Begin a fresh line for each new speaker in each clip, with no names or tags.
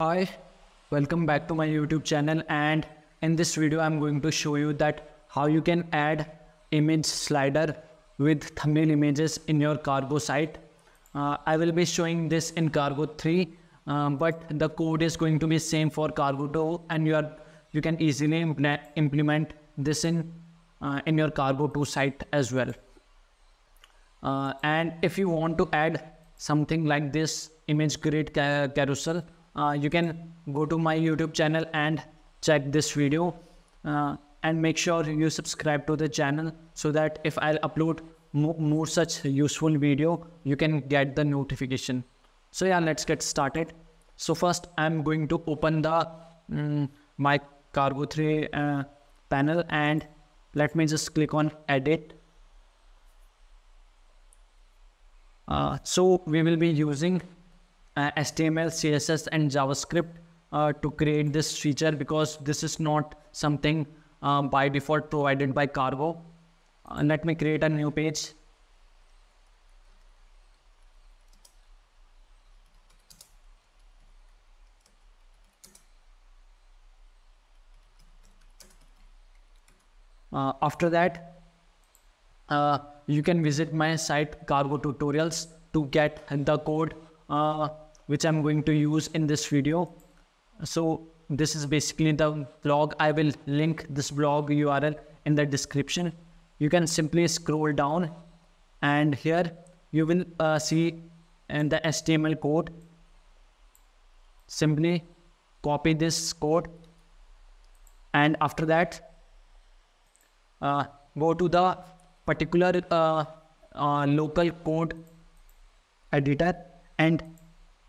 Hi, welcome back to my YouTube channel and in this video I'm going to show you that how you can add image slider with thumbnail images in your cargo site. Uh, I will be showing this in cargo 3 um, but the code is going to be same for cargo 2 and you are you can easily implement this in uh, in your cargo 2 site as well. Uh, and if you want to add something like this image grid ca carousel uh, you can go to my youtube channel and check this video uh, and make sure you subscribe to the channel so that if i'll upload more, more such useful video you can get the notification. So yeah let's get started. So first i'm going to open the um, my cargo 3 uh, panel and let me just click on edit. Uh, so we will be using uh, HTML, CSS and JavaScript uh, to create this feature because this is not something uh, by default provided by Cargo. Uh, let me create a new page. Uh, after that, uh, you can visit my site Cargo Tutorials to get the code which I'm going to use in this video. So this is basically the blog. I will link this blog URL in the description. You can simply scroll down and here you will uh, see in the HTML code. Simply copy this code and after that uh, go to the particular uh, uh local code editor and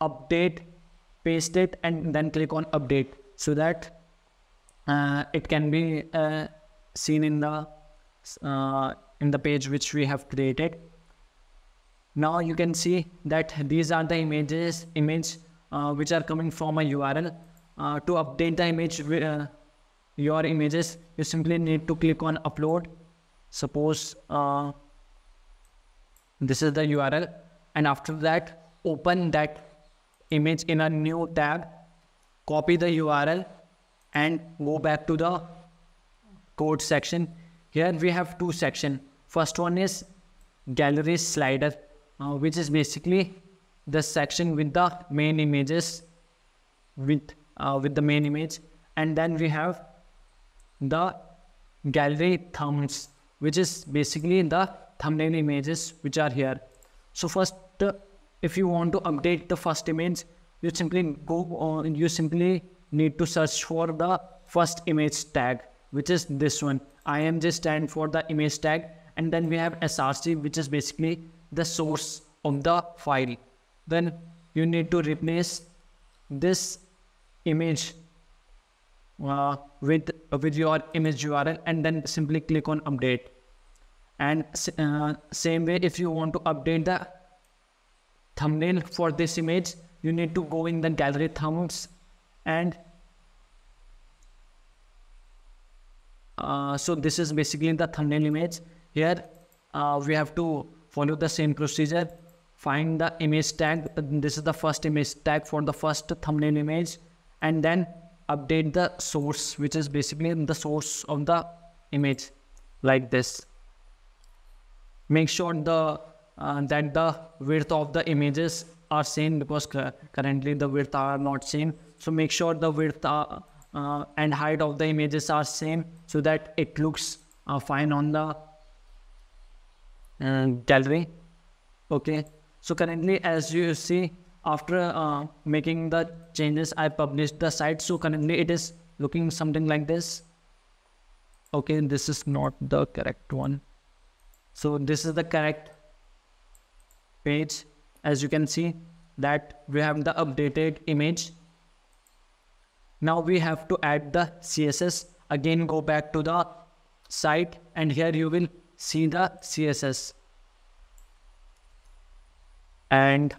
update paste it and then click on update so that uh, it can be uh, seen in the uh, in the page which we have created. Now you can see that these are the images image uh, which are coming from a url uh, to update the image uh, your images you simply need to click on upload. Suppose this is the url and after that open that image in a new tab, copy the URL and go back to the code section. Here we have two section. First one is gallery slider, uh, which is basically the section with the main images with uh, with the main image and then we have the gallery thumbs which is basically the thumbnail images which are here so first uh, if you want to update the first image you simply go on you simply need to search for the first image tag which is this one. Img stand for the image tag and then we have src which is basically the source of the file. Then you need to replace this image uh, with uh, with your image url and then simply click on update. And uh, same way if you want to update the thumbnail for this image you need to go in the gallery thumbs and uh, so this is basically the thumbnail image. Here uh, we have to follow the same procedure. Find the image tag. This is the first image tag for the first thumbnail image. And then update the source which is basically the source of the image like this. Make sure the uh, that the width of the images are same because currently the width are not same so make sure the width uh, uh, and height of the images are same so that it looks uh, fine on the uh, gallery. Okay. So currently as you see after uh, making the changes i published the site. So currently it is looking something like this. Okay. This is not the correct one. So this is the correct page as you can see that we have the updated image. Now we have to add the css again go back to the site and here you will see the css and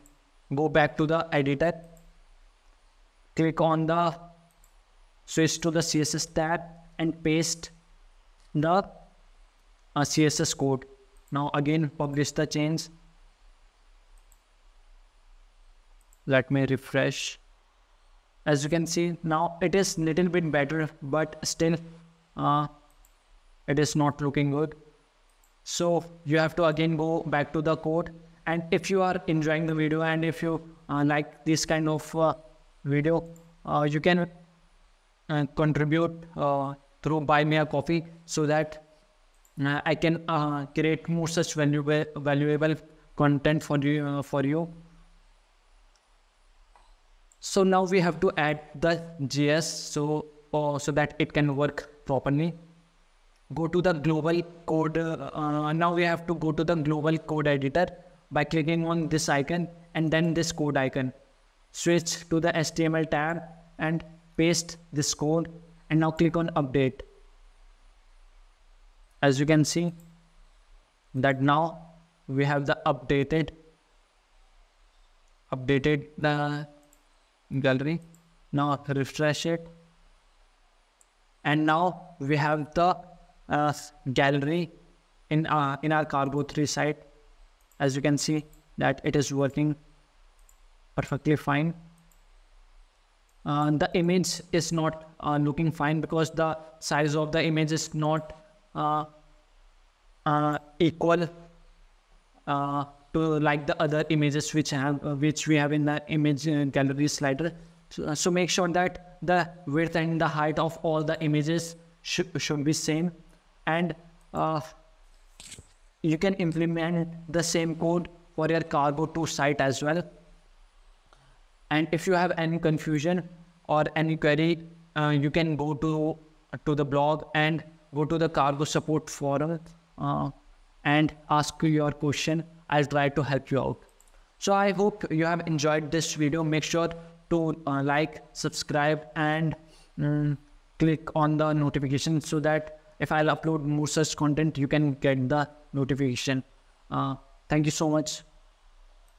go back to the editor. Click on the switch to the css tab and paste the uh, css code. Now again publish the change let me refresh. As you can see now it is little bit better but still uh, it is not looking good. So you have to again go back to the code. And if you are enjoying the video and if you uh, like this kind of uh, video uh, you can uh, contribute uh, through buy me a coffee so that i can create more such valuable valuable content for you for you so now we have to add the js so uh, so that it can work properly. Go to the global code uh, now we have to go to the global code editor by clicking on this icon and then this code icon. Switch to the html tab and paste this code and now click on update. As you can see that now we have the updated updated the gallery. Now refresh it. And now we have the uh, gallery in uh, in our cargo 3 site as you can see that it is working perfectly fine. Uh, the image is not uh, looking fine because the size of the image is not uh, uh, equal to like the other images which have uh, which we have in the image uh, gallery slider. So, uh, so, make sure that the width and the height of all the images should, should be same. And uh, you can implement the same code for your cargo 2 site as well. And if you have any confusion or any query uh, you can go to to the blog and go to the cargo support forum uh, and ask your question I'll try to help you out. So I hope you have enjoyed this video. Make sure to uh, like, subscribe and um, click on the notification so that if I'll upload more such content, you can get the notification. Uh, thank you so much.